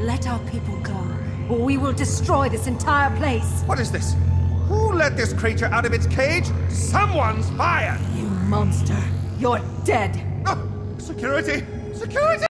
Let our people go, or we will destroy this entire place. What is this? Who let this creature out of its cage? Someone's fired! You monster. You're dead. Oh, security! Security!